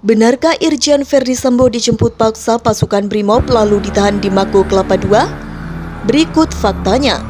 Benarkah Irjen Verdi Sambo dijemput paksa pasukan BRIMOB lalu ditahan di Mako Kelapa II? Berikut faktanya.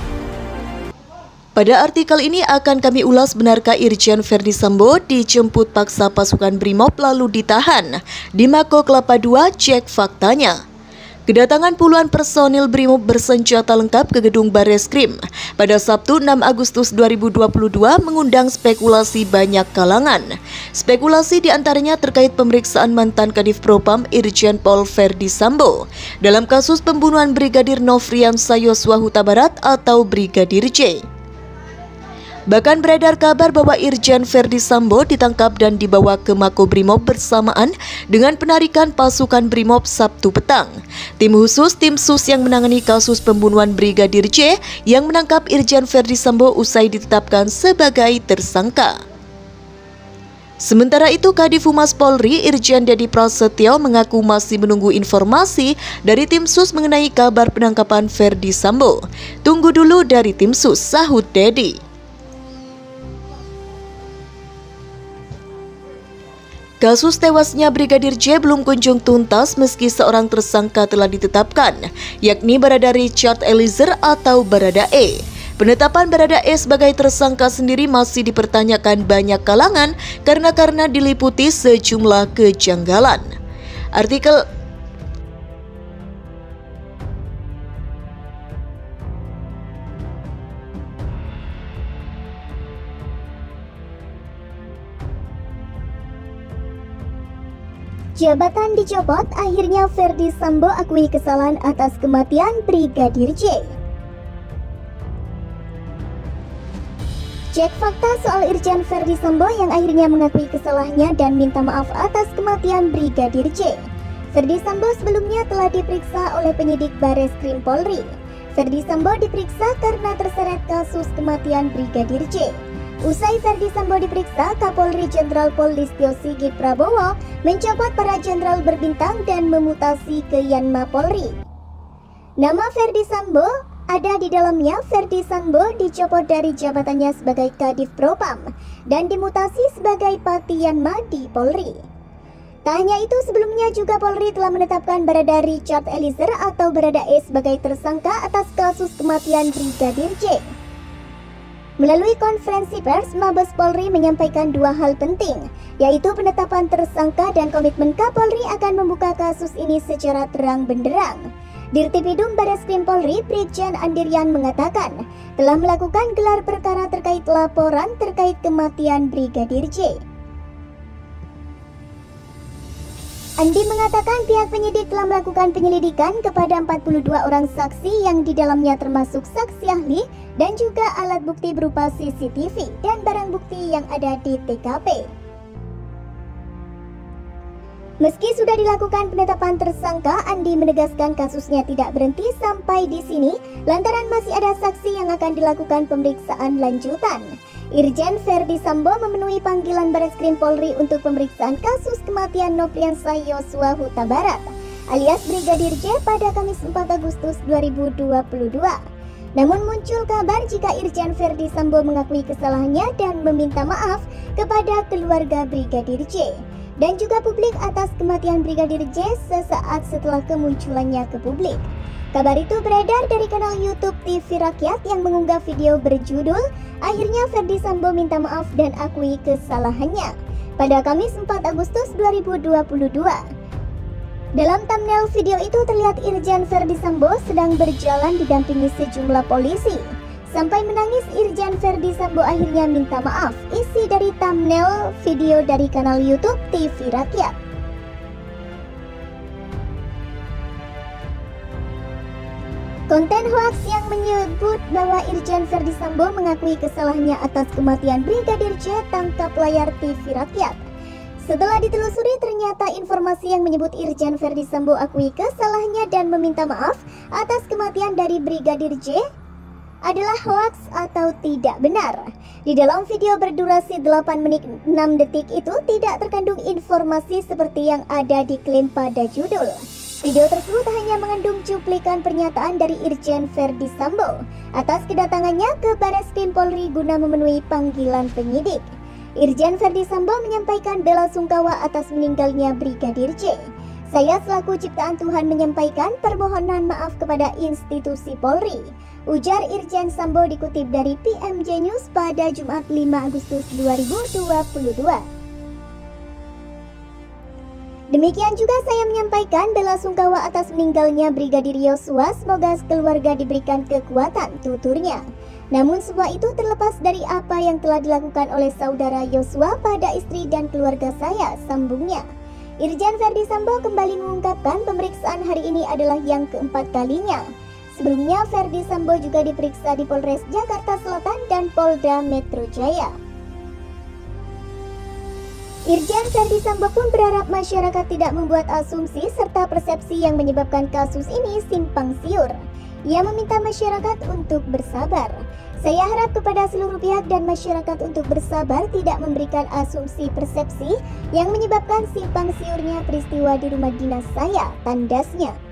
Pada artikel ini akan kami ulas benarkah Irjen Verdi Sambo dijemput paksa pasukan BRIMOB lalu ditahan di Mako Kelapa II cek faktanya. Kedatangan puluhan personil BRIMOB bersenjata lengkap ke gedung Bareskrim pada Sabtu 6 Agustus 2022 mengundang spekulasi banyak kalangan. Spekulasi di antaranya terkait pemeriksaan mantan Kadif Propam Irjen Pol Verdi Sambo dalam kasus pembunuhan Brigadir Nofrian Sayoswa Huta Barat atau Brigadir J. Bahkan beredar kabar bahwa Irjen Verdi Sambo ditangkap dan dibawa ke Mako Brimob bersamaan dengan penarikan pasukan Brimob Sabtu petang. Tim khusus tim sus yang menangani kasus pembunuhan Brigadir J yang menangkap Irjen Verdi Sambo usai ditetapkan sebagai tersangka. Sementara itu, Kadif Humas Polri Irjen Dedi Prasetyo mengaku masih menunggu informasi dari tim sus mengenai kabar penangkapan Verdi Sambo. Tunggu dulu dari tim sus, sahut Dedi. Kasus tewasnya Brigadir J belum kunjung tuntas meski seorang tersangka telah ditetapkan, yakni Barada Richard Eliezer atau Barada E. Penetapan Barada E sebagai tersangka sendiri masih dipertanyakan banyak kalangan karena karena diliputi sejumlah kejanggalan. Artikel Jabatan dicopot, akhirnya Verdi Sambo akui kesalahan atas kematian Brigadir J. Cek fakta soal Irjen Verdi Sambo yang akhirnya mengakui kesalahannya dan minta maaf atas kematian Brigadir J. Verdi Sambo sebelumnya telah diperiksa oleh penyidik Bares Krim Polri. Verdi Sambo diperiksa karena terseret kasus kematian Brigadir J. Usai Verdi Sambo diperiksa, Kapolri Jenderal Polistio Sigit Prabowo mencopot para jenderal berbintang dan memutasi ke Yanma Polri. Nama Verdi Sambo ada di dalamnya Verdi Sambo dicopot dari jabatannya sebagai Kadif Propam dan dimutasi sebagai Pati Yanma di Polri. Tak hanya itu, sebelumnya juga Polri telah menetapkan Barada Richard Eliezer atau Barada E sebagai tersangka atas kasus kematian Brigadir J. Melalui konferensi pers, Mabes Polri menyampaikan dua hal penting, yaitu penetapan tersangka dan komitmen Kapolri akan membuka kasus ini secara terang benderang. Dirtipidum Bareskrim Polri, Brigjen Andirian mengatakan, telah melakukan gelar perkara terkait laporan terkait kematian Brigadir J. Andi mengatakan pihak penyidik telah melakukan penyelidikan kepada 42 orang saksi yang di dalamnya termasuk saksi ahli dan juga alat bukti berupa CCTV dan barang bukti yang ada di TKP. Meski sudah dilakukan penetapan tersangka, Andi menegaskan kasusnya tidak berhenti sampai di sini lantaran masih ada saksi yang akan dilakukan pemeriksaan lanjutan. Irjen Verdi Sambo memenuhi panggilan Bareskrim Polri untuk pemeriksaan kasus kematian Nopriansa Yosua Huta Barat alias Brigadir J pada Kamis 4 Agustus 2022. Namun muncul kabar jika Irjen Verdi Sambo mengakui kesalahannya dan meminta maaf kepada keluarga Brigadir J dan juga publik atas kematian Brigadir J sesaat setelah kemunculannya ke publik. Kabar itu beredar dari kanal YouTube TV Rakyat yang mengunggah video berjudul Akhirnya Ferdi Sambo minta maaf dan akui kesalahannya pada Kamis 4 Agustus 2022. Dalam thumbnail video itu terlihat Irjen Ferdi Sambo sedang berjalan didampingi sejumlah polisi. Sampai menangis Irjen Ferdi Sambo akhirnya minta maaf. Isi dari thumbnail video dari kanal YouTube TV Rakyat. Konten hoax yang menyebut bahwa Irjen Verdi Sambo mengakui kesalahannya atas kematian Brigadir J tangkap layar TV Rakyat. Setelah ditelusuri ternyata informasi yang menyebut Irjen Verdi Sambo akui kesalahannya dan meminta maaf atas kematian dari Brigadir J adalah hoax atau tidak benar. Di dalam video berdurasi 8 menit 6 detik itu tidak terkandung informasi seperti yang ada diklaim pada judul. Video tersebut hanya mengandung cuplikan pernyataan dari Irjen Verdi Sambo atas kedatangannya ke Baris Krim Polri guna memenuhi panggilan penyidik. Irjen Verdi Sambo menyampaikan bela sungkawa atas meninggalnya Brigadir J. Saya selaku ciptaan Tuhan menyampaikan permohonan maaf kepada institusi Polri. Ujar Irjen Sambo dikutip dari PMJ News pada Jumat 5 Agustus 2022. Demikian juga saya menyampaikan bela sungkawa atas meninggalnya Brigadir Yosua. Semoga keluarga diberikan kekuatan, tuturnya. Namun semua itu terlepas dari apa yang telah dilakukan oleh saudara Yosua pada istri dan keluarga saya, sambungnya. Irjen Verdi Sambo kembali mengungkapkan pemeriksaan hari ini adalah yang keempat kalinya. Sebelumnya Verdi Sambo juga diperiksa di Polres Jakarta Selatan dan Polda Metro Jaya. Irjen Verdi Sambo pun berharap masyarakat tidak membuat asumsi serta persepsi yang menyebabkan kasus ini simpang siur. Ia meminta masyarakat untuk bersabar. Saya harap kepada seluruh pihak dan masyarakat untuk bersabar tidak memberikan asumsi persepsi yang menyebabkan simpang siurnya peristiwa di rumah dinas saya, tandasnya.